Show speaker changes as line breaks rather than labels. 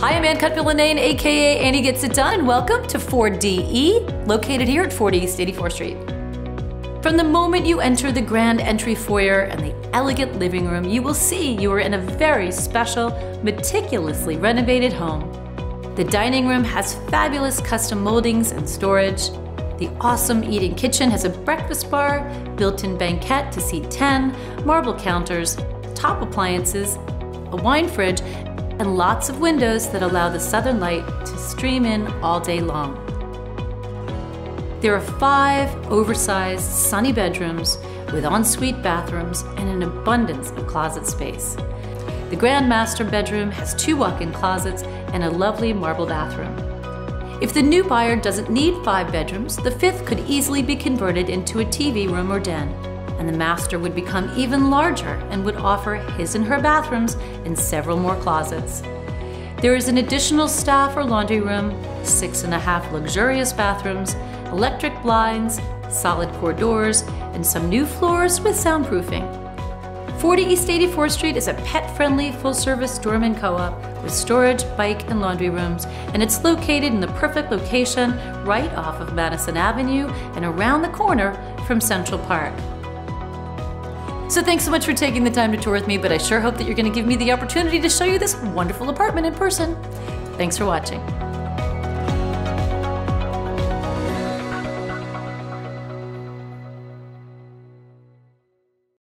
Hi, I'm Ann Cutbill aka Annie Gets It Done, and welcome to 4DE, located here at 40 East 84th Street. From the moment you enter the grand entry foyer and the elegant living room, you will see you are in a very special, meticulously renovated home. The dining room has fabulous custom moldings and storage. The awesome eating kitchen has a breakfast bar, built-in banquette to seat 10, marble counters, top appliances, a wine fridge, and lots of windows that allow the southern light to stream in all day long. There are five oversized, sunny bedrooms with ensuite bathrooms and an abundance of closet space. The grand master bedroom has two walk-in closets and a lovely marble bathroom. If the new buyer doesn't need five bedrooms, the fifth could easily be converted into a TV room or den and the master would become even larger and would offer his and her bathrooms and several more closets. There is an additional staff or laundry room, six and a half luxurious bathrooms, electric blinds, solid core doors, and some new floors with soundproofing. 40 East 84th Street is a pet-friendly full-service doorman co-op with storage, bike, and laundry rooms, and it's located in the perfect location right off of Madison Avenue and around the corner from Central Park. So thanks so much for taking the time to tour with me, but I sure hope that you're going to give me the opportunity to show you this wonderful apartment in person. Thanks for watching.